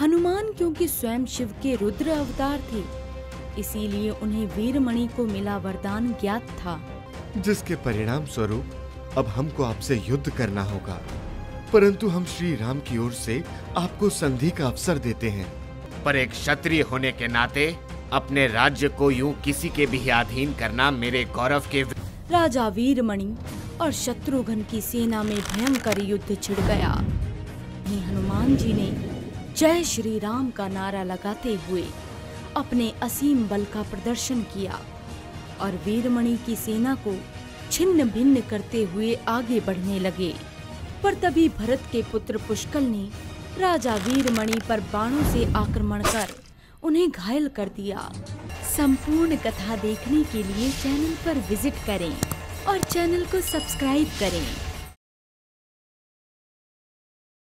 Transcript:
हनुमान क्योंकि स्वयं शिव के रुद्र अवतार थे इसीलिए उन्हें वीरमणि को मिला वरदान ज्ञात था। जिसके परिणाम स्वरूप अब हमको आपसे युद्ध करना होगा। परंतु हम श्री राम की ओर से आपको संधि का अवसर देते हैं। पर एक क्षत्रिय होने के नाते अपने राज्य को यूँ किसी के भी अधीन करना मेरे गौरव के राजा वीरमणि और शत्रुघ्न की सेना में भयंकर युद्ध छिड़ गया। हनुमान जी ने जय श्री राम का नारा लगाते हुए अपने असीम बल का प्रदर्शन किया और वीरमणि की सेना को छिन्न भिन्न करते हुए आगे बढ़ने लगे। पर तभी भरत के पुत्र पुष्कल ने राजा वीरमणि पर बाणों से आक्रमण कर उन्हें घायल कर दिया। संपूर्ण कथा देखने के लिए चैनल पर विज़िट करें और चैनल को सब्सक्राइब करें।